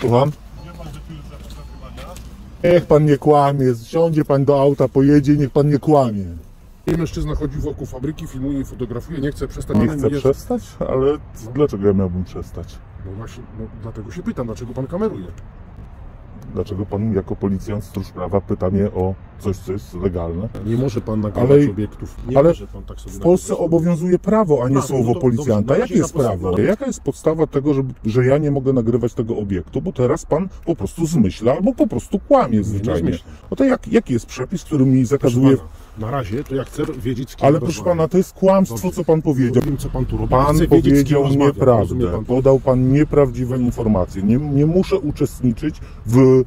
Słucham? Niech pan nie kłamie, siądzie pan do auta, pojedzie, niech pan nie kłamie. I mężczyzna chodzi wokół fabryki, filmuje i fotografuje, nie chce przestać. Nie jest- przestać, ale dlaczego ja miałbym przestać? No właśnie, no, dlatego się pytam, dlaczego pan kameruje? Dlaczego pan jako policjant, stróż prawa pyta mnie o coś, co jest legalne? Nie może pan nagrywać Ale- obiektów. Nie ale może pan tak sobie W Polsce nagrywać. obowiązuje prawo, a nie A, no słowo to policjanta. dobrze, Jakie jest prawo? Jaka jest podstawa tego, że, że ja nie mogę nagrywać tego obiektu? Bo teraz pan po prostu zmyśla albo po prostu kłamie zwyczajnie. No to jak, jaki jest przepis, który mi Proszę zakazuje... pana, na razie to ja chcę wiedzieć z kim Ale proszę rozmawiam. pana, to jest kłamstwo, Dobrze. co pan powiedział. Wiem, co pan tu robi. Pan chcę wiedzieć, z kim powiedział rozmawiam. Rozumie nieprawdę, podał pan nieprawdziwe informacje. Nie, nie muszę uczestniczyć w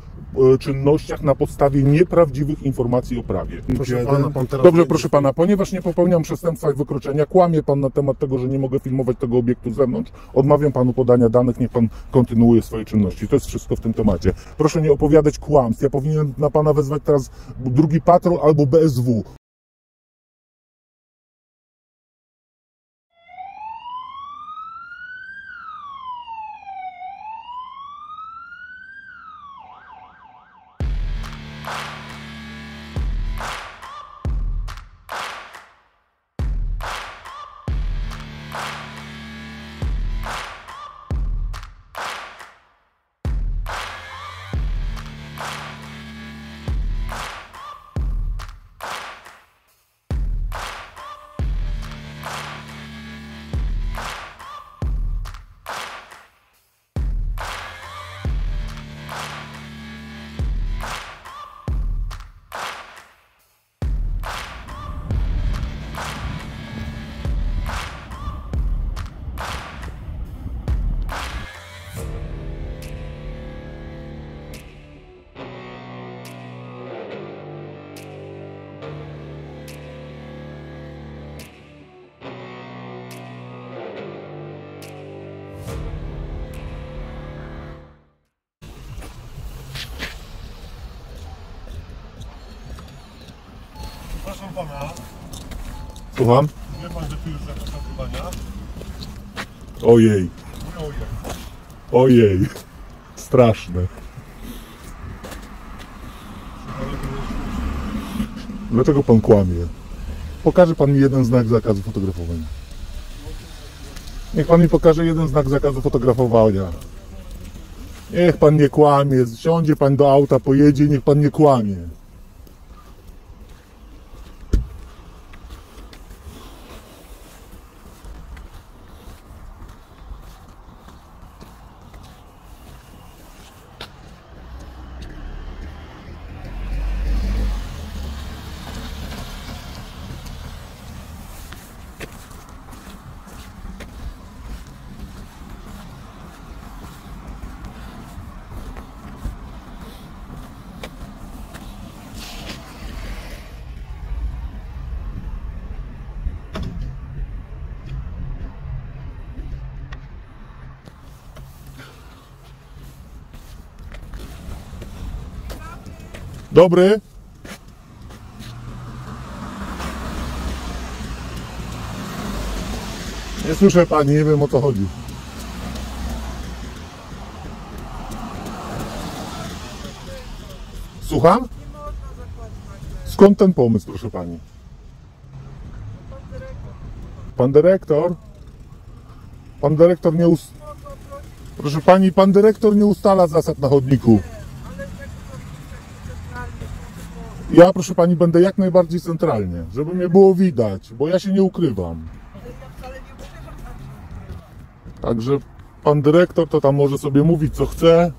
czynnościach na podstawie nieprawdziwych informacji o prawie. Proszę pana, pan teraz Dobrze, proszę pana, ponieważ nie popełniam przestępstwa i wykroczenia, kłamie pan na temat tego, że nie mogę filmować tego obiektu z zewnątrz, odmawiam panu podania danych, niech pan kontynuuje swoje czynności. To jest wszystko w tym temacie. Proszę nie opowiadać kłamstw. Ja powinienem na pana wezwać teraz drugi patrol albo BSW. Pana, Słucham? wie pan, że tu jest zakaz nagrywania? Ojej, Ojej. ojej. Straszne. Dlaczego pan kłamie? Pokaże pan mi jeden znak zakazu fotografowania. Niech pan mi pokaże jeden znak zakazu fotografowania. Niech pan nie kłamie. Siądzie pan do auta, pojedzie, niech pan nie kłamie. Dobry. Nie słyszę pani, nie wiem o co chodzi. Słucham? Skąd ten pomysł, proszę pani? Pan dyrektor? Pan dyrektor nie ust... Proszę pani, pan dyrektor nie ustala zasad na chodniku. Ja, proszę pani, będę jak najbardziej centralnie, żeby mnie było widać, bo ja się nie ukrywam. Także pan dyrektor to tam może sobie mówić co chce.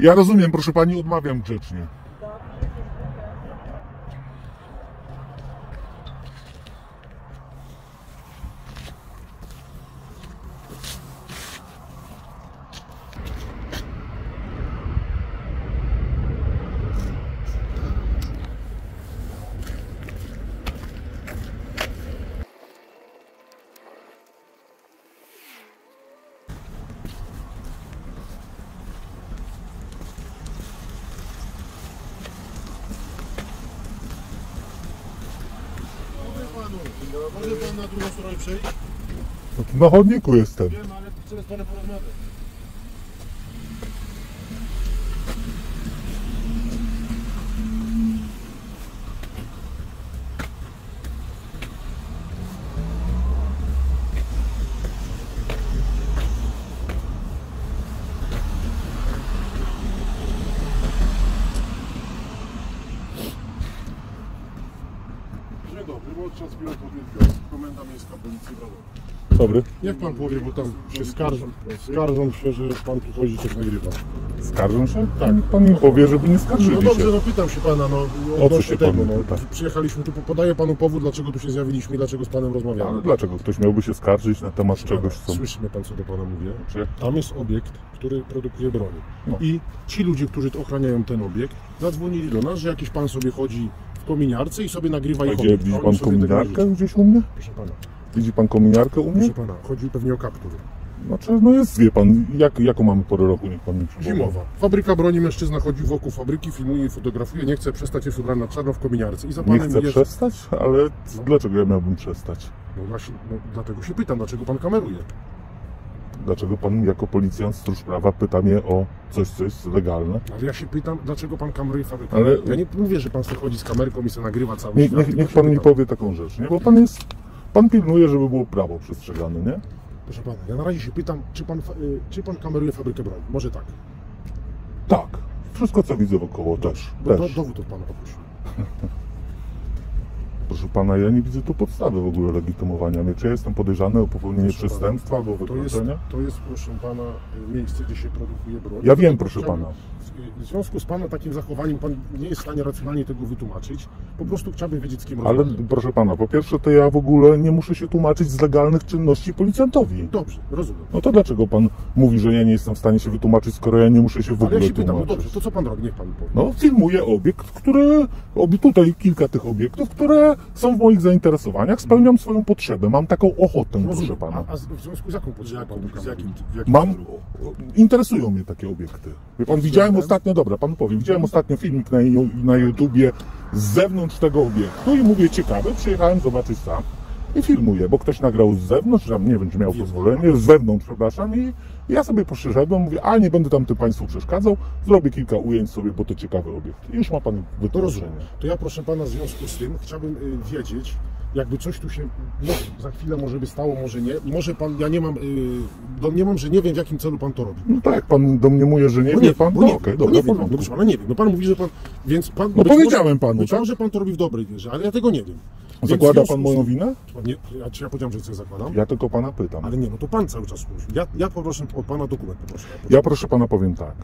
Ja rozumiem, proszę pani, odmawiam grzecznie. panu, może pan na drugą stronę przejść? No tu na chodniku jestem. Wiem, ale chcę z panem porozmawiać. Dobry. Niech pan powie, bo tam się skarżą, skarżą się, że pan tu chodzi, coś nagrywa. Skarżą się? Tak. Pan mi powie, żeby nie skarżyli No dobrze, się. no pytam się pana, no co odnośnie się tego, pan no. pyta? Przyjechaliśmy tu, podaję panu powód, dlaczego tu się zjawiliśmy i dlaczego z panem rozmawiamy. Ale dlaczego ktoś miałby się skarżyć na temat czegoś, co... Słyszy mnie pan, co do pana mówię? Czy- Tam jest obiekt, który produkuje broń. No. I ci ludzie, którzy ochraniają ten obiekt, zadzwonili do nas, że jakiś pan sobie chodzi w kominiarce i sobie nagrywa ich Gdzie obiekt. widzi a pan sobie tego kominiarkę gdzieś u mnie? Proszę pana, Widzi pan kominiarkę u mnie? proszę pana, chodzi pewnie o kaptur. Znaczy, no jest, wie pan, jak, jaką mamy porę roku, niech pan mi przypomni. Zimowa. Fabryka broni, mężczyzna chodzi wokół fabryki, filmuje i fotografuje, nie chce przestać, jest ubrany na czarno w kominiarce. I za Nie panem chcę jest... przestać, ale dlaczego ja miałbym przestać? No właśnie, no, dlatego się pytam, dlaczego pan kameruje? Dlaczego pan jako policjant, stróż prawa pyta mnie o coś, co jest legalne? Ale ja się pytam, dlaczego pan kameruje fabrykę. Ale- Ja nie mówię, że pan sobie chodzi z kamerką i sobie nagrywa cały Nie, świat. niech, niech pan mi powie taką rzecz, nie? Bo pan jest, pan pilnuje, żeby było prawo przestrzegane, nie? Proszę pana, ja na razie się pytam, czy pan, y, czy pan kameruje fabrykę broni? Może tak. Tak. Wszystko, co widzę wokoło też. Do, też. dowód od pana poprosił. Proszę pana, ja nie widzę tu podstawy w ogóle legitymowania mnie. Czy ja jestem podejrzany o popełnienie Proszę pana, przestępstwa albo To jest, wykroczenia? to jest, proszę pana, y, miejsce, gdzie się produkuje broń. Ja wiem, proszę pana. W związku z pana takim zachowaniem, pan nie jest w stanie racjonalnie tego wytłumaczyć. Po prostu chciałbym wiedzieć, z kim Ale rozmawiam. proszę pana, po pierwsze to ja w ogóle nie muszę się tłumaczyć z legalnych czynności policjantowi. Dobrze, rozumiem. No to dlaczego pan mówi, że ja nie jestem w stanie się wytłumaczyć, skoro ja nie muszę się w Ale ogóle ja się pytam, no tłumaczyć? dobrze, to co pan robi? Niech pan powie. No, filmuję obiekt, który, obi, tutaj kilka tych obiektów, które są w moich zainteresowaniach, spełniam swoją potrzebę, mam taką ochotę, proszę Rozumiem. pana. A, a z- w związku z jaką potrzebą? pan- Z jakim, w jakim Mam, interesują mnie takie obiekty. Wie pan, widziałem ostatnio, dobra, panu powiem, widziałem ostatnio filmik na, na YouTubie z zewnątrz tego obiektu i mówię, ciekawe, przyjechałem zobaczyć sam. I filmuję, bo ktoś nagrał z zewnątrz, tam nie wiem, czy miał pozwolenie, z wewnątrz, przepraszam, i ja sobie poszerzedłem, mówię, a nie będę tam tym Państwu przeszkadzał, zrobię kilka ujęć sobie, bo to ciekawy obiekt. I już ma Pan wytłumaczenie. To ja proszę pana w związku z tym chciałbym y, wiedzieć, jakby coś tu się no, za chwilę może by stało, może nie. Może pan, ja nie mam, y, domniemam, że nie wiem w jakim celu pan to robi. No tak, Pan domniemuje, że nie Bo wie Pan, bo no nie, okej, bo dobra, nie wiem, no proszę pana, nie wiem. No pan mówi, że pan, więc pan... No powiedziałem może, panu, tak? może pan to robi w dobrej wierze, ale ja tego nie wiem. Zakłada Pan moją winę? Nie, ja, czy ja powiedziałem, że coś zakładam? Ja tylko Pana pytam. Ale nie, no to pan cały czas mówi. Ja, ja poproszę od pana dokument, poproszę. Ja proszę Pana powiem tak.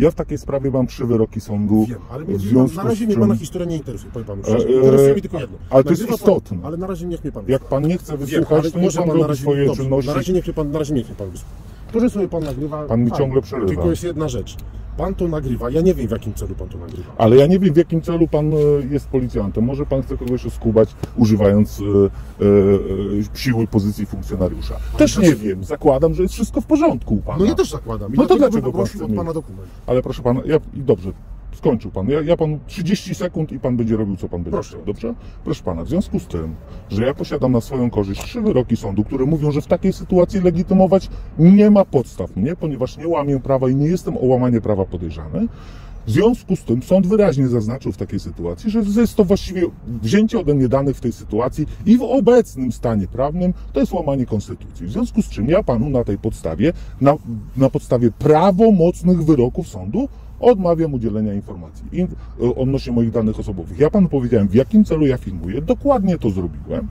Ja w takiej sprawie mam trzy wyroki sądu. Wiem, ale w mnie, związku na razie z mnie czym- pana historia nie interesuje, powiem panu E, szczerze. e, Interesuje mnie tylko jedno. ale to jest istotne. Pan, ale na razie niech mnie pan Jak Pan nie chce Wiem, wysłuchać, ale to może Pan pan na robi razie, swoje dobrze, czynności. na razie niech mnie pan, na razie niech mnie pan wysłucha. To, że sobie pan nagrywa... Pan mi fajnie. ciągle przerywa. Tylko jest jedna rzecz. Pan to nagrywa, ja nie wiem w jakim celu pan to nagrywa. Ale ja nie wiem, w jakim celu Pan e, jest policjantem. Może Pan chce kogoś oskubać, używając e, e, siły pozycji funkcjonariusza. Też nie wiem. Zakładam, że jest wszystko w porządku u Pana. No ja też zakładam. I No to dlaczego pan chce od mieć? pana dokument. Ale proszę pana, ja, i dobrze, skończył pan. Ja, ja panu 30 sekund i pan będzie robił, co pan będzie Proszę. chciał. Dobrze? Proszę pana, w związku z tym, że ja posiadam na swoją korzyść trzy wyroki sądu, które mówią, że w takiej sytuacji legitymować nie ma podstaw mnie, ponieważ nie łamię prawa i nie jestem o łamanie prawa podejrzany. W związku z tym sąd wyraźnie zaznaczył w takiej sytuacji, że jest to właściwie wzięcie ode mnie danych w tej sytuacji i w obecnym stanie prawnym to jest łamanie konstytucji. W związku z czym ja panu na tej podstawie, na, na podstawie prawomocnych wyroków sądu odmawiam udzielenia informacji in, odnośnie moich danych osobowych. Ja panu powiedziałem, w jakim celu ja filmuję, dokładnie to zrobiłem.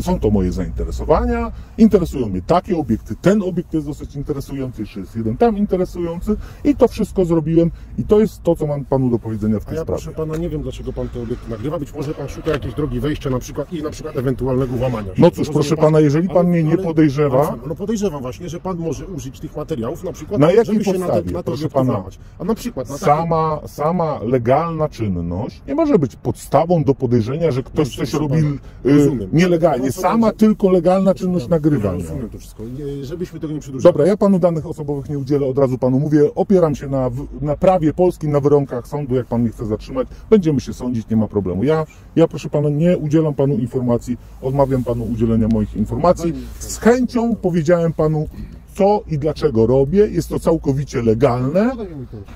Są to moje zainteresowania, interesują mnie takie obiekty, ten obiekt jest dosyć interesujący, jeszcze jest jeden tam interesujący i to wszystko zrobiłem i to jest to, co mam panu do powiedzenia w A tej ja sprawie. proszę pana, nie wiem dlaczego pan te obiekty nagrywa. Być może pan szuka jakiejś drogi wejścia na przykład i na przykład ewentualnego włamania. No cóż, proszę pana, jeżeli pan mnie nie podejrzewa- ale- No podejrzewam właśnie, że pan może użyć tych materiałów na przykład, Na jakiej żeby się na, podstawie, te, na to proszę pana? włamać. A na przykład na takie- Sama, sama legalna czynność nie może być podstawą do podejrzenia, że ktoś Dobrze, coś robi pana. y, nielegalnie. No to Sama tylko legalna czynność Ja nagrywania. rozumiem to wszystko. Nie, żebyśmy tego nie przedłużali. Dobra, ja panu danych osobowych nie udzielę, od razu panu mówię. Opieram się na, na prawie polskim, na wyronkach sądu. Jak pan mnie chce zatrzymać, będziemy się sądzić, nie ma problemu. Ja, ja proszę pana, nie udzielam panu informacji, odmawiam panu udzielenia moich informacji. Z chęcią powiedziałem panu, co i dlaczego robię. Jest to całkowicie legalne to.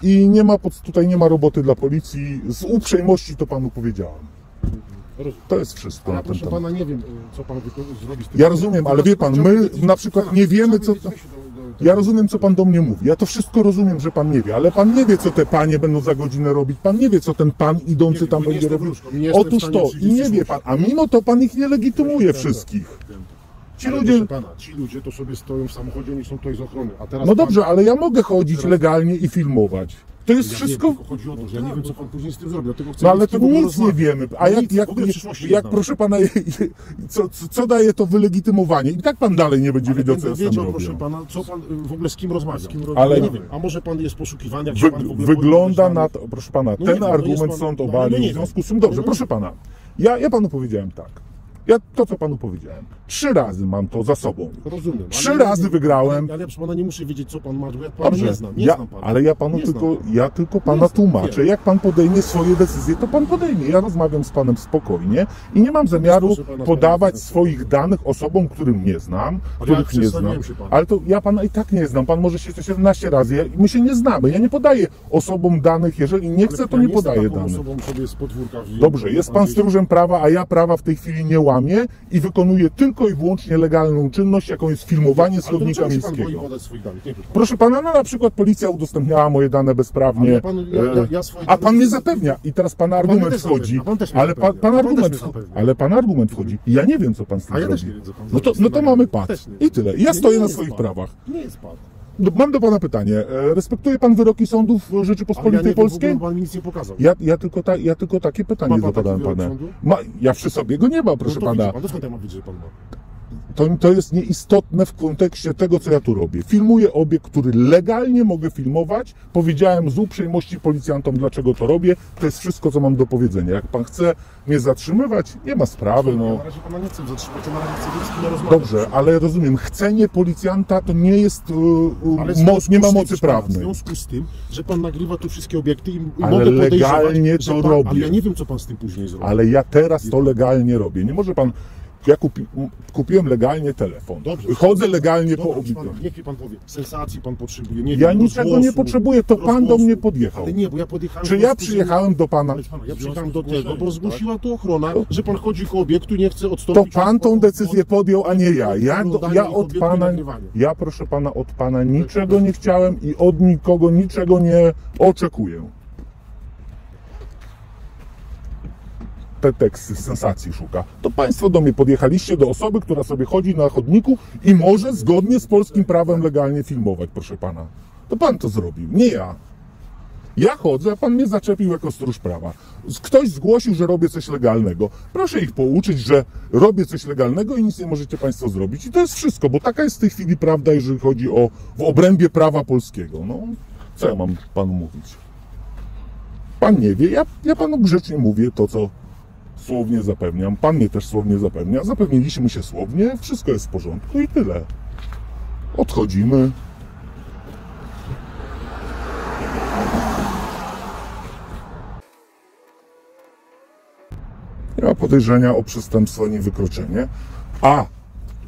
i nie ma, tutaj nie ma roboty dla policji. Z uprzejmości to panu powiedziałem. Rozumiem. To jest wszystko A na ja ten temat. pana nie wiem, y, co pan zrobi z tym. Ja rozumiem, ale wie pan, my na przykład nie wiemy, co to- Ja rozumiem, co pan do mnie mówi. Ja to wszystko rozumiem, że pan nie wie, ale pan nie wie, co te panie będą za godzinę robić. Pan nie wie, co ten pan idący tam będzie robił. Otóż to, i nie wie pan, a mimo to pan ich nie legitymuje wszystkich. Ci Ale ludzie... Pana, ci ludzie to sobie stoją w samochodzie, oni są tutaj z ochrony. A teraz No pan- dobrze, ale ja mogę chodzić Teraz- legalnie i filmować. To jest Ja wszystko... Wiem, chodzi o to, że ja nie wiem, co pan później z tym zrobi. Dlatego chcę No ale ogóle nic nie wiemy. A jak, nic, jak, nie jak znam. proszę pana, co, co- co daje to wylegitymowanie? I tak pan dalej nie będzie Ale wiedział, co tam wiedział, proszę pana, co pan y, w ogóle z kim rozmawia. Z kim Ale- nie wiem, a może pan jest poszukiwany, jak Wy, pan w ogóle wygląda na to, proszę pana, No nie ten wiem, no argument jest pan- sąd no obalił, no nie w związku z czym, dobrze, No nie proszę pana, ja, ja panu powiedziałem tak. Ja to, co panu powiedziałem. Trzy razy mam to za sobą. Rozumiem. ale Trzy ja- razy wygrałem. Ale, ale proszę pana nie muszę wiedzieć, co pan ma, bo ja pana Dobrze, nie znam. Nie ja, znam pana. ale ja panu Nie tylko, pana. ja tylko pana znam, tłumaczę. Jak pan podejmie swoje decyzje, to pan podejmie. Ja rozmawiam z panem spokojnie i nie mam zamiaru pana, podawać panie swoich danych osobom, którym nie znam, których nie znam. Ale to ja pana i tak nie znam. Pan może się 17 razy. Ja, my się nie znamy. Ja nie podaję osobom danych. Jeżeli nie chcę, Ale to ja nie podaję danych. osobą sobie z podwórka Dobrze, jest pan stróżem prawa, a ja prawa w tej chwili nie łamię i wykonuję tylko i wyłącznie legalną czynność, jaką jest filmowanie schodnika miejskiego. Proszę pana, no na przykład policja udostępniała moje dane bezprawnie. Ja- ja- ja swoje a pan mnie zapewnia i teraz pana Pan argument wchodzi. pan Ale pan, argument. Ale pan argument wchodzi. I ja nie wiem, co pan z tym A ja zrobi. wiem, no to, no to mamy pad. Nie. I tyle. Ja stoję na swoich prawach. Nie jest pan. No, Mam do pana pytanie. E, Respektuje pan wyroki sądów Ale ja Rzeczypospolitej nie w ogóle Polskiej? pan mi nic nie pokazał. Ja, ja, tylko ta, ja tylko takie pytanie Ma pan zadałem pana. Ma, ja przy sobie go nie ma, No proszę widzi pana. pan, skąd ja mam wiedzieć, że pan ma? To, to jest nieistotne w kontekście tego, co ja tu robię. Filmuję obiekt, który legalnie mogę filmować. Powiedziałem z uprzejmości policjantom, dlaczego to robię. To jest wszystko, co mam do powiedzenia. Jak pan chce mnie zatrzymywać, nie ma sprawy. No. na razie pana nie chcę zatrzymać, na razie chcę. Dobrze, ale rozumiem, chcenie policjanta to nie jest, Ale w moc, nie ma tym, mocy pana, W prawnej. związku z tym, że pan nagrywa tu wszystkie obiekty i, i Ale mogę legalnie to pan, robię. Ale ja nie wiem, co pan z tym później zrobi. Ale ja teraz to legalnie robię. Nie może pan... Ja kupi, kupiłem legalnie telefon. Dobrze. Chodzę legalnie po Dobra, pana, obiegu. niech mi pan powie, sensacji pan potrzebuje, nie Ja wiem, niczego rozgłosu, nie potrzebuję, to pan do mnie podjechał. Ale nie, bo ja podjechałem... Czy po ja przyjechałem do pana? Ja przyjechałem do tego, bo tak? zgłosiła tu ochrona, że pan chodzi koło obiektu i nie chce To odstąpić... pan od- tą decyzję podjął, a nie ja. Ja, do, ja od pana, ja proszę pana, od pana niczego nie chciałem i od nikogo niczego nie oczekuję. Te teksty sensacji szuka. To państwo do mnie podjechaliście, do osoby, która sobie chodzi na chodniku i może zgodnie z polskim prawem legalnie filmować, proszę pana. To pan to zrobił, nie ja. Ja chodzę, a pan mnie zaczepił jako stróż prawa. Ktoś zgłosił, że robię coś legalnego. Proszę ich pouczyć, że robię coś legalnego i nic nie możecie państwo zrobić. I to jest wszystko, bo taka jest w tej chwili prawda, jeżeli chodzi o w obrębie prawa polskiego. No, co ja mam panu mówić? Pan nie wie, ja, ja panu grzecznie mówię to, co słownie zapewniam. Pan mnie też słownie zapewnia. Zapewniliśmy się słownie, wszystko jest w porządku i tyle. Odchodzimy. nie ma podejrzenia o przestępstwo ani wykroczenie, a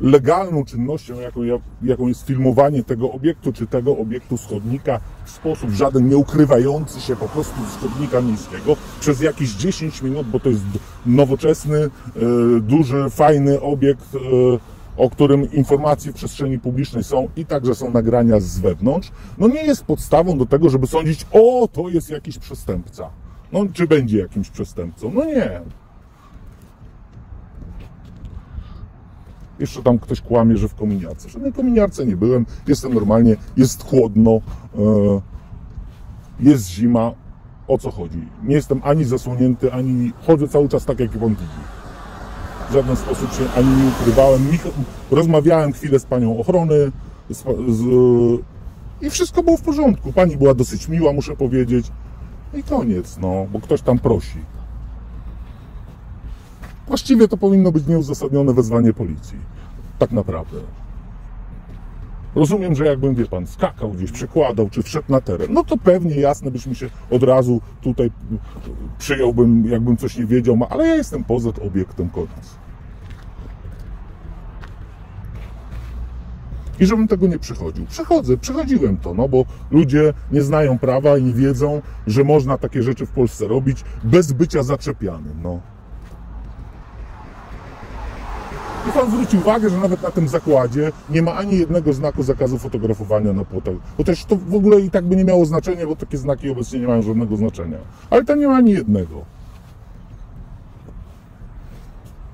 legalną czynnością, jaką, ja- jaką jest filmowanie tego obiektu, czy tego obiektu schodnika w sposób żaden nie ukrywający się po prostu z schodnika miejskiego przez jakieś 10 minut, bo to jest nowoczesny, e, duży, fajny obiekt, e, o którym informacje w przestrzeni publicznej są i także są nagrania z wewnątrz, no nie jest podstawą do tego, żeby sądzić, o, to jest jakiś przestępca. No, czy będzie jakimś przestępcą? No nie. Jeszcze tam ktoś kłamie, że w kominiarce. Żadnej kominiarce nie byłem. Jestem normalnie, jest chłodno, e, jest zima. O co chodzi? Nie jestem ani zasłonięty, ani chodzę cały czas tak, jak pan widzi. W żaden sposób się ani nie ukrywałem. Rozmawiałem chwilę z panią ochrony z, z, i wszystko było w porządku. Pani była dosyć miła, muszę powiedzieć. I koniec, no, bo ktoś tam prosi. Właściwie to powinno być nieuzasadnione wezwanie policji. Tak naprawdę. Rozumiem, że jakbym, wie pan, skakał gdzieś, przekładał, czy wszedł na teren, no to pewnie jasne byśmy się od razu tutaj przyjąłbym, jakbym coś nie wiedział, ale ja jestem poza obiektem, koniec. I żebym tego nie przechodził. Przechodzę, przechodziłem to, no bo ludzie nie znają prawa i nie wiedzą, że można takie rzeczy w Polsce robić bez bycia zaczepianym, no. I pan zwróci uwagę, że nawet na tym zakładzie nie ma ani jednego znaku zakazu fotografowania na płotach. Bo też to w ogóle i tak by nie miało znaczenia, bo takie znaki obecnie nie mają żadnego znaczenia. Ale tam nie ma ani jednego.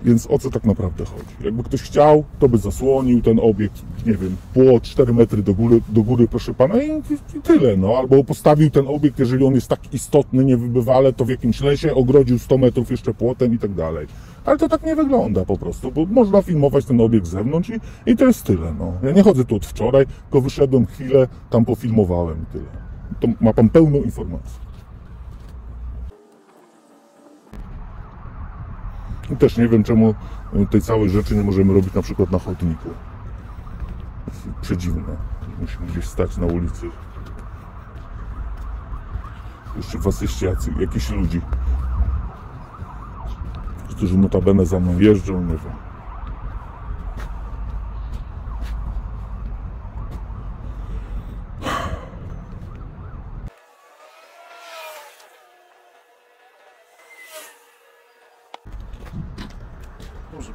Więc o co tak naprawdę chodzi? Jakby ktoś chciał, to by zasłonił ten obiekt, nie wiem, płot 4 metry do góry, do góry proszę pana i, i tyle, no. Albo postawił ten obiekt, jeżeli on jest tak istotny, niewybywale, to w jakimś lesie, ogrodził 100 metrów jeszcze płotem i tak dalej. Ale to tak nie wygląda po prostu, bo można filmować ten obiekt z zewnątrz i, i to jest tyle, no. Ja nie chodzę tu od wczoraj, tylko wyszedłem chwilę, tam pofilmowałem tyle. To ma pan pełną informację. I też nie wiem, czemu tej całej rzeczy nie możemy robić na przykład na chodniku. Przedziwne. Musimy gdzieś stać na ulicy. Jeszcze was jeszcze jacy, ludzi, którzy notabene za mną jeżdżą, nie wiem. Dobrze,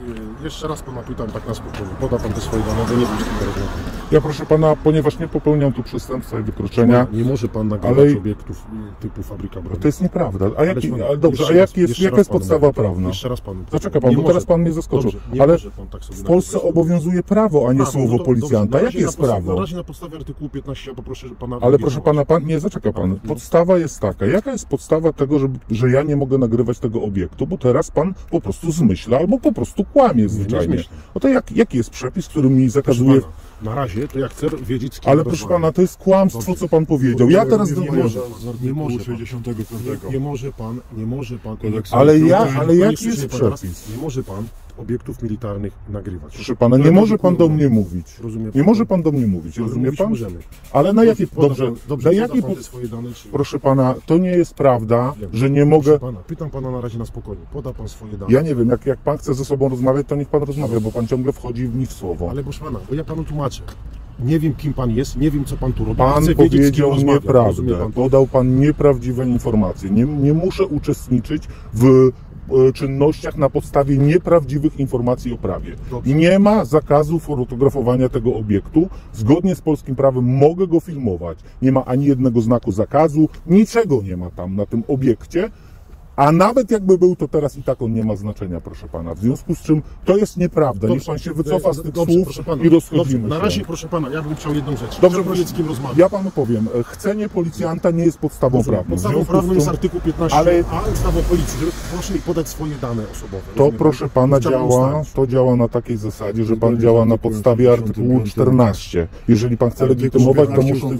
y, jeszcze raz pana pytam tak na spokojnie. Poda pan te swoje dane, bo nie wiem, rozmawiam. Ja proszę pana, ponieważ nie popełniam tu przestępstwa i wykroczenia, Nie może pan nagrywać Ale- obiektów y, typu fabryka broni. to jest nieprawda. A, jaki, Ale ale dobrze, a jaki jest, jaka jest podstawa prawna? Jeszcze raz panu. Zaczeka pan, bo teraz pan mnie zaskoczył. Ale pan tak sobie w Polsce obowiązuje prawo, a nie Prawo, słowo no to- policjanta. Jakie jest prawo? Na razie na podstawie artykułu 15 ja poproszę pana. Ale proszę pana, pan, nie zaczeka pan. Ale- Podstawa jest taka. Jaka jest podstawa tego, że, że ja nie mogę nagrywać tego obiektu? Bo teraz pan po prostu zmyśla albo po prostu kłamie zwyczajnie. zmyślam. No to jak, jaki jest przepis, który mi zakazuje. pana, na razie to ja chcę wiedzieć z kim Ale proszę pana, to jest kłamstwo, Dobrze. co pan powiedział. Ja teraz nie do może, Nie nie może może pan. 65. Nie, nie może pan, nie może pan. Ale ja, ale jaki jest pan teraz- przepis? Nie może pan obiektów militarnych nagrywać. Proszę pana, nie może pan do mnie mówić. Rozumie Nie pan? może pan do mnie mówić, rozumie pan? Możemy. Ale na jakie, dobrze, dobrze na jakie, proszę pana, to nie jest prawda, że nie mogę, pana, pytam pana na razie na spokojnie. Poda pan swoje dane. ja nie wiem, jak, jak pan chce ze sobą rozmawiać, to niech pan rozmawia, bo pan ciągle wchodzi w mi w słowo. Ale proszę pana, bo ja panu tłumaczę. Nie wiem kim pan jest, nie wiem co pan tu robi. Pan chcę powiedział nieprawdę, pan? podał pan nieprawdziwe informacje. Nie, nie muszę uczestniczyć w czynnościach na podstawie nieprawdziwych informacji o prawie. Dobrze. Nie ma zakazu fotografowania tego obiektu. Zgodnie z polskim prawem mogę go filmować. Nie ma ani jednego znaku zakazu, niczego nie ma tam na tym obiekcie. A nawet jakby był, to teraz i tak on nie ma znaczenia, proszę pana. W związku z czym to jest nieprawda. Niech pan się wycofa z tych Dobrze, słów proszę pana. i rozchodzimy Dobrze, na się. razie, proszę pana, ja bym chciał jedną rzecz. Dobrze, wiedzieć, z kim rozmawiam. Ja panu powiem, e, chcenie policjanta nie jest podstawą prawną. Podstawą prawną jest artykuł 15, Ale- o policji. Żeby, proszę mi podać swoje dane osobowe. To rozumie pan? proszę pana Chciałbym działa, ustalić. to działa na takiej zasadzie, że pan działa na podstawie artykułu 55. 14. Jeżeli pan chce legitymować, to muszą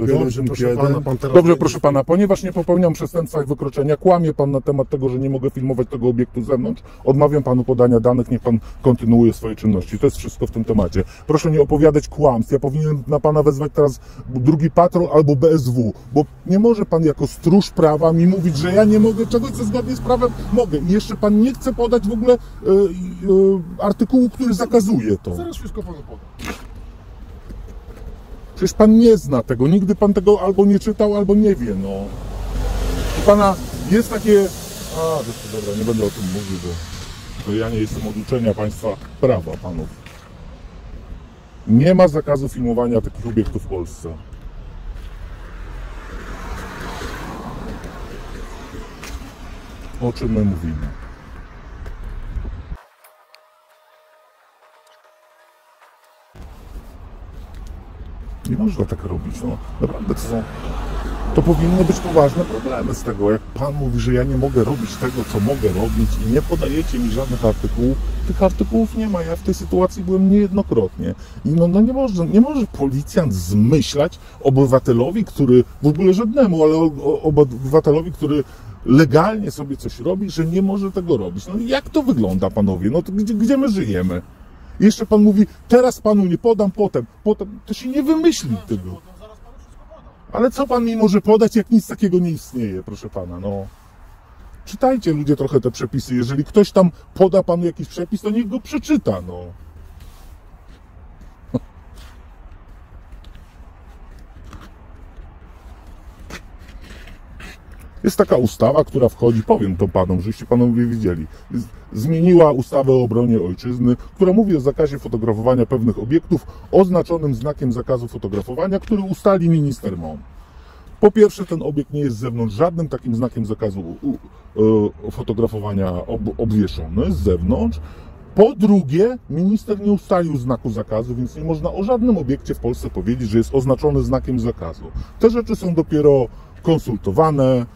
Proszę pana, Dobrze, proszę pana, ponieważ nie popełniam przestępstwa i wykroczenia, kłamie pan na temat tego, że nie mogę filmować tego obiektu z zewnątrz, odmawiam panu podania danych, niech pan kontynuuje swoje czynności. To jest wszystko w tym temacie. Proszę nie opowiadać kłamstw. Ja powinienem na pana wezwać teraz drugi patrol albo BSW, bo nie może pan jako stróż prawa mi mówić, że ja nie mogę czegoś, co zgodnie z prawem mogę. I jeszcze pan nie chce podać w ogóle e, e, artykułu, który zakazuje to. Zaraz wszystko panu podam. Przecież pan nie zna tego, nigdy pan tego albo nie czytał, albo nie wie, no. U pana jest takie... A, to dobra, nie będę o tym mówił, bo, bo ja nie jestem od uczenia państwa prawa, panów. Nie ma zakazu filmowania takich obiektów w Polsce. O czym my mówimy? Nie można tak robić, no. Naprawdę to są... To powinny być poważne problemy z tego. Jak pan mówi, że ja nie mogę robić tego, co mogę robić i nie podajecie mi żadnych artykułów, tych artykułów nie ma. Ja w tej sytuacji byłem niejednokrotnie. I no, no nie, może, nie może policjant zmyślać obywatelowi, który, w ogóle żadnemu, ale obywatelowi, który legalnie sobie coś robi, że nie może tego robić. No jak to wygląda, panowie? No to gdzie, gdzie my żyjemy? Jeszcze pan mówi, teraz panu nie podam, potem, potem. To się nie wymyśli tego. Ale co pan mi może podać, jak nic takiego nie istnieje, proszę pana, no. Czytajcie ludzie trochę te przepisy. Jeżeli ktoś tam poda panu jakiś przepis, to niech go przeczyta, no. Jest taka ustawa, która wchodzi, powiem to panom, żeście panowie widzieli. Zmieniła ustawę o obronie ojczyzny, która mówi o zakazie fotografowania pewnych obiektów oznaczonym znakiem zakazu fotografowania, który ustali minister MON. Po pierwsze, ten obiekt nie jest z zewnątrz żadnym takim znakiem zakazu e, fotografowania ob, obwieszony z zewnątrz. Po drugie, minister nie ustalił znaku zakazu, więc nie można o żadnym obiekcie w Polsce powiedzieć, że jest oznaczony znakiem zakazu. Te rzeczy są dopiero konsultowane,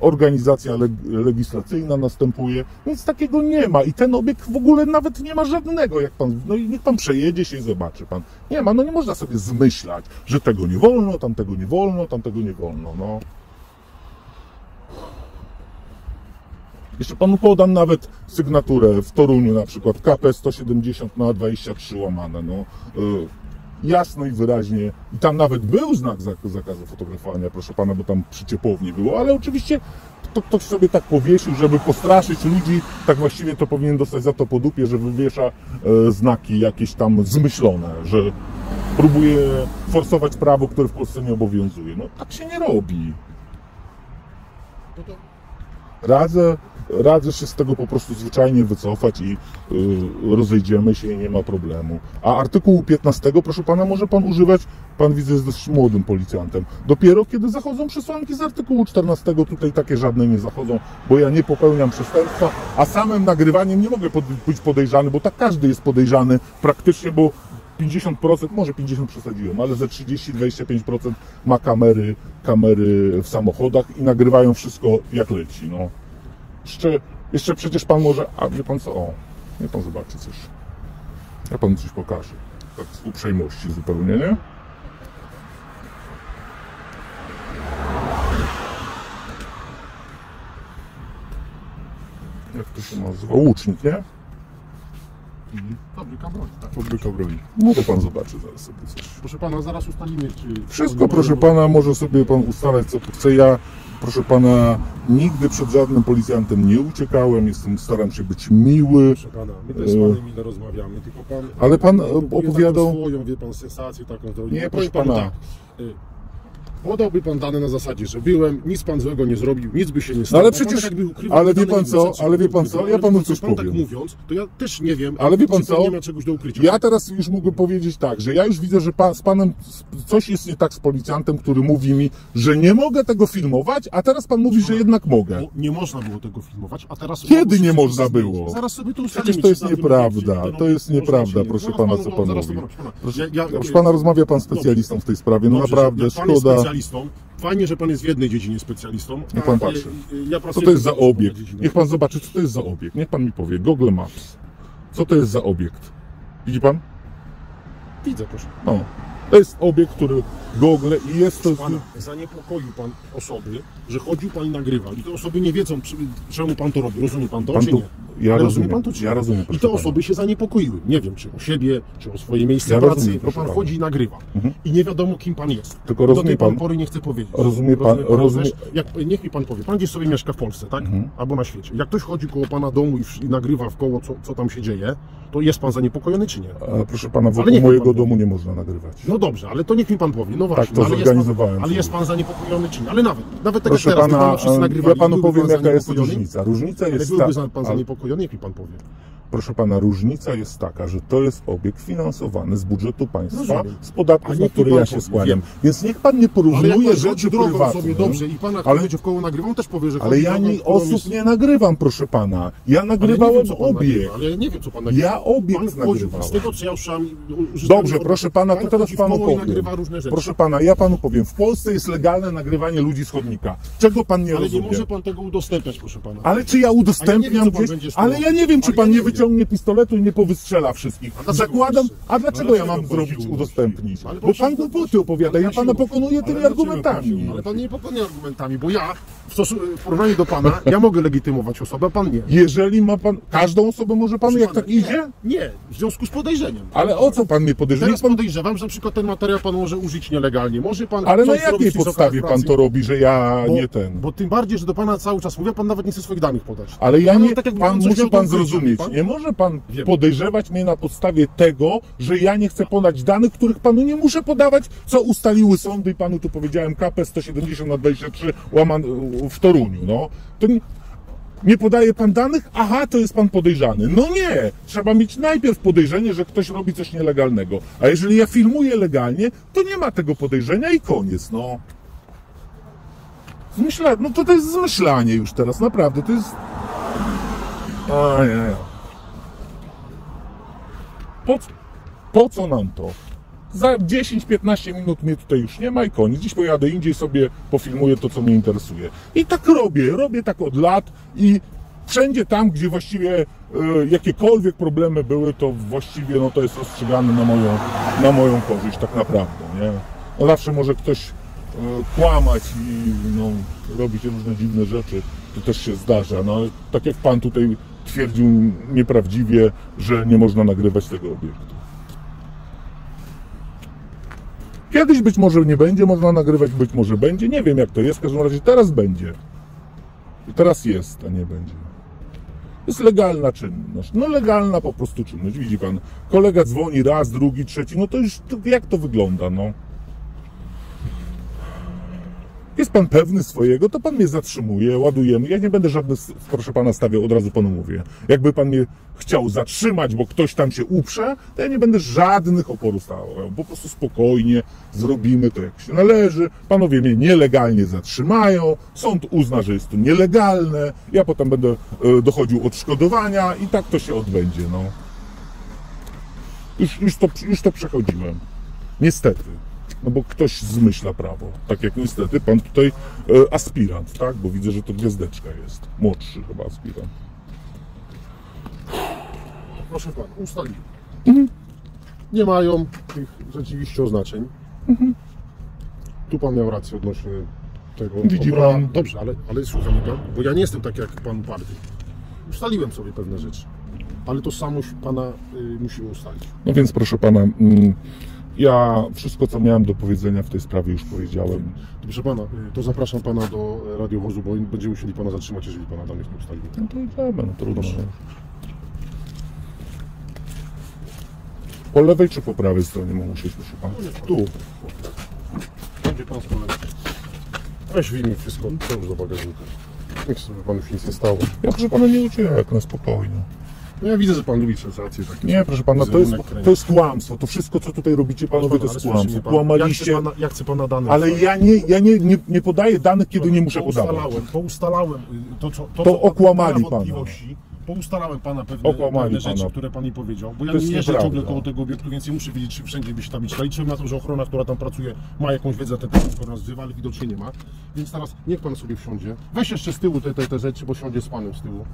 organizacja leg- legislacyjna następuje, więc takiego nie ma i ten obiekt w ogóle nawet nie ma żadnego, jak pan, no i niech pan przejedzie się i zobaczy pan. Nie ma, no nie można sobie zmyślać, że tego nie wolno, tamtego nie wolno, tamtego nie wolno, no. Jeszcze panu podam nawet sygnaturę w Toruniu na przykład KP 170 na 23 łamane, no. y, jasno i wyraźnie. I tam nawet był znak zak- zakazu fotografowania, proszę pana, bo tam przy ciepłowni było, ale oczywiście to ktoś sobie tak powiesił, żeby postraszyć ludzi, tak właściwie to powinien dostać za to po dupie, że wywiesza e, znaki jakieś tam zmyślone, że próbuje forsować prawo, które w Polsce nie obowiązuje. No tak się nie robi. Radzę, radzę się z tego po prostu zwyczajnie wycofać i y, rozejdziemy się i nie ma problemu. A artykułu 15, proszę pana, może pan używać, pan widzę jest dość młodym policjantem, dopiero kiedy zachodzą przesłanki z artykułu 14, tutaj takie żadne nie zachodzą, bo ja nie popełniam przestępstwa, a samym nagrywaniem nie mogę pod, być podejrzany, bo tak każdy jest podejrzany praktycznie, bo 50%, może 50 przesadziłem, ale ze 30-25% ma kamery, kamery w samochodach i nagrywają wszystko jak leci. No. Jeszcze, jeszcze przecież pan może, a wie pan co, o, nie pan zobaczy coś. Ja panu coś pokażę. Tak z uprzejmości zupełnie, nie? Jak to się nazywa? Łucznik, nie? Fabryka broni, tak. Fabryka broni. No to pan zobaczy zaraz sobie coś. Proszę pana, zaraz ustalimy, czy... Wszystko, proszę pana, może sobie pan ustalać, co chce. Ja, proszę pana, nigdy przed żadnym policjantem nie uciekałem. Jestem, staram się być miły. Proszę pana, my też z panem ile rozmawiamy, tylko pan... Ale pan e, opowiada opowiadał. swoją, wie pan, sensację taką. Nie, powiem proszę pana. Tak, y, podałby pan dane na zasadzie, że byłem, nic pan złego nie zrobił, nic by się nie stało. ale przecież- ale wie pan co, ale wie pan co, ja panu coś co, pan powiem. tak mówiąc, to ja też nie wiem, Ale wie pan co? nie ma czegoś do ukrycia. Ja teraz już mógłbym powiedzieć tak, że ja już widzę, że pan, z panem coś jest nie tak z policjantem, który mówi mi, że nie mogę tego filmować, a teraz pan mówi, że jednak mogę. Bo nie można było tego filmować, a teraz... Kiedy nie można było? Zaraz sobie to Przecież ustalimy, to jest nieprawda, to jest nieprawda, proszę pana, co pan mówi. proszę pana. Rozmawia pan specjalistą w tej sprawie, no naprawdę, szkoda. Specjalistą, fajnie, że pan jest w jednej dziedzinie specjalistą. Niech pan patrzy. Ja Co to jest za obiekt? Niech pan zobaczy, co to jest za obiekt. Niech pan mi powie. Google Maps. Co to jest za obiekt? Widzi pan? Widzę, proszę. No. To jest obiekt, który Google i jest to... Pana, zaniepokoił pan osoby, że chodził pan i nagrywał. I te osoby nie wiedzą, przy- czemu pan to robi. Rozumie pan to, Pan czy nie? ja Ale rozumiem, pan to, czy ja nie? rozumiem, I te pana. osoby się zaniepokoiły. Nie wiem, czy o siebie, czy o swoje miejsce Ja pracy, rozumiem, bo pan pana. chodzi i nagrywa. I nie wiadomo, kim pan jest. Tylko Do rozumie tej pan- pory nie chce powiedzieć. rozumie pan- rozumie- Wiesz, Jak, niech mi pan powie, pan gdzieś sobie mieszka w Polsce, tak? Mhm. Albo na świecie. Jak ktoś chodzi koło pana domu i, i nagrywa w koło, co, co tam się dzieje, to jest pan zaniepokojony, czy nie? A, proszę pana, wokół mojego domu nie można nagrywać. No dobrze, ale to niech mi pan powie. No właśnie, Tak, to ale jest zorganizowałem pan, ale sobie. jest pan zaniepokojony czy nie? Ale nawet, nawet tak Proszę jak teraz, pana, wszyscy em, nagrywali. ja panu byłby powiem, pan jaka jest zaniepokojony? różnica. Różnica Ale jest byłby ta... pan ale- zaniepokojony, niech mi pan powie. Proszę pana, różnica jest taka, że to jest obiekt finansowany z budżetu państwa, Rozumiem. z podatków, na pan ja się skłaniam. wiem. Więc niech pan nie Ale porównuje rzeczy prywatne. sobie dobrze i pana, Ale- będzie w koło nagrywał, też powie, że Ale ja nie, osób jest- nie nagrywam, proszę pana. Ja Ale nie nagrywałem pan obiekt. Ale ja nie wiem, co pan nagrywa. Ja obiekt Pan nagrywałem. z tego co ja użyłem- Dobrze, proszę pana, to teraz panu powiem. nagrywa różne rzeczy. Proszę pana, ja panu powiem. W Polsce jest legalne nagrywanie ludzi z chodnika. Czego pan nie ale nie rozumie? może pan tego udostępniać, proszę pana. Ale czy ja ja nie udostępniam wiem, gdzieś? Ale ja nie wiem, czy Ale pan ja nie nie wiem. Wyciągnie pistoletu i nie powystrzela wszystkich. A Zakładam. A dlaczego ja mam zrobić, udostępnić? Bo pan głupoty opowiada, ja pana pokonuję tymi argumentami. Ale pan nie pokonuje argumentami, bo ja w, w porównaniu do pana, ja mogę legitymować osobę, a pan nie. Jeżeli ma pan. Każdą osobę może pan, jak tak idzie? Nie, w związku z podejrzeniem. Ale o co pan mnie podejrzewa? Teraz Pan... podejrzewam, że na przykład ten materiał pan może użyć nielegalnie. Może pan Ale na coś jakiej zrobić z podstawie pan to robi, że ja Bo, nie ten? bo tym bardziej, że do pana cały czas mówię, pan nawet nie chce swoich danych podać. Ale ja nie, tak jak pan musi pan ukrycia, zrozumieć, nie może pan podejrzewać mnie na podstawie tego, że ja nie chcę podać danych, których panu nie muszę podawać, co ustaliły sądy i panu tu powiedziałem KP 170 na 23 łaman w Toruniu, no. To nie, nie podaje pan danych? Aha, to jest pan podejrzany. No nie! Trzeba mieć najpierw podejrzenie, że ktoś robi coś nielegalnego. A jeżeli ja filmuję legalnie, to nie ma tego podejrzenia i koniec, no. Zmyśla... No to, to jest zmyślanie już teraz, naprawdę, to jest... Ajaj. Po, po co nam to? Za 10-15 minut mnie tutaj już nie ma i koniec. Dziś pojadę indziej sobie, pofilmuję to, co mnie interesuje. I tak robię, robię tak od lat i wszędzie tam, gdzie właściwie e, jakiekolwiek problemy były, to właściwie no, to jest rozstrzygane na moją, na moją korzyść tak naprawdę, nie? No, zawsze może ktoś e, kłamać i no, robić różne dziwne rzeczy, to też się zdarza, no tak jak Pan tutaj twierdził nieprawdziwie, że nie można nagrywać tego obiektu. Kiedyś być może nie będzie można nagrywać, być może będzie. Nie wiem jak to jest. W każdym razie teraz będzie. I teraz jest, a nie będzie. Jest legalna czynność. No legalna po prostu czynność. Widzi pan, kolega dzwoni raz, drugi, trzeci. No to już jak to wygląda, no? Jest pan pewny swojego, to pan mnie zatrzymuje, ładujemy. Ja nie będę żadnych, proszę pana, stawiał, od razu panu mówię. Jakby pan mnie chciał zatrzymać, bo ktoś tam się uprze, to ja nie będę żadnych oporów stawiał. Po prostu spokojnie zrobimy to, jak się należy. Panowie mnie nielegalnie zatrzymają, sąd uzna, że jest to nielegalne, ja potem będę e, dochodził odszkodowania i tak to się odbędzie, no. Już, już, to, już to przechodziłem. Niestety. No bo ktoś zmyśla prawo. Tak jak niestety pan tutaj e, aspirant, tak? Bo widzę, że to gwiazdeczka jest. Młodszy chyba aspirant. Proszę pana, ustalimy. Mhm. Nie mają tych rzeczywiście oznaczeń. Tu pan miał rację odnośnie tego. Widzi Dobra, pan. Dobrze, ale, ale słucha mnie pan, bo ja nie jestem tak jak pan Pardy. Ustaliłem sobie pewne rzeczy. Ale tożsamość pana y, musimy ustalić. No więc proszę pana, mm, ja wszystko co miałem do powiedzenia w tej sprawie już powiedziałem. Proszę pana, to zapraszam pana do radiowozu, bo będziemy musieli pana zatrzymać, jeżeli pana danych nie ustalimy. No to idziemy, no trudno. Proszę. Po lewej czy po prawej stronie mam usiąść, proszę pana? Tu. Będzie pan z kolei. Weź wyjmij wszystko, to już do bagażnika. Niech sobie panu nic nie stało. Ja proszę pana nie ucieknę, na spokojnie. No ja widzę, że pan lubi sensacje takie. Nie, proszę pana, to jest, to jest kłamstwo. To wszystko, co tutaj robicie, panowie, to jest kłamstwo. Kłamaliście. Ja chcę pana, ja chcę pana dane. Ale ja nie, ja nie, nie, nie podaję danych, kiedy nie muszę podawać. Poustalałem, poustalałem y, to, co, to, To okłamali ma pana. Poustalałem pana pewne, pewne rzeczy, pana. które pan mi powiedział, bo ja To nie jeżdżę ciągle koło tego obiektu, więc nie muszę wiedzieć, czy wszędzie byś tabliczka. Liczyłem na to, że ochrona, która tam pracuje, ma jakąś wiedzę na ten temat, która nas wzywa, ale widocznie nie ma. Więc teraz niech pan sobie wsiądzie. Weź jeszcze z tyłu te, te, te rzeczy, bo siądzie z panem z tyłu.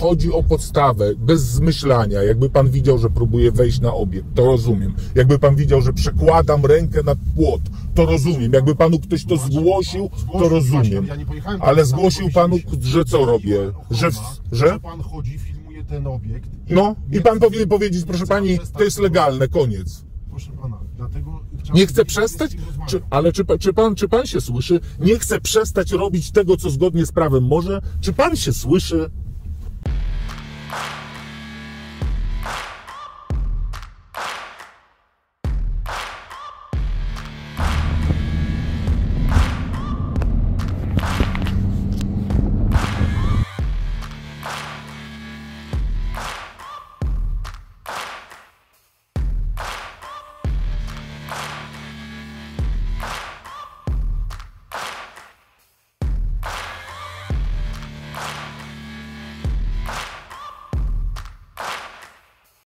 Chodzi o podstawę, bez zmyślania. Jakby pan widział, że próbuję wejść na obiekt, to rozumiem. Jakby pan widział, że przekładam rękę na płot, to rozumiem. Jakby panu ktoś to zgłosił, to rozumiem. pojechałem Ale zgłosił panu, że co robię? Że, że? pan chodzi, filmuje ten obiekt. No i pan powinien powiedzieć, proszę pani, to jest tego- legalne, koniec. Proszę pana, dlatego. Nie chce przestać? Czy, ale czy, czy, pan, czy pan się słyszy? Nie chce przestać robić tego, co zgodnie z prawem może? Czy pan się słyszy?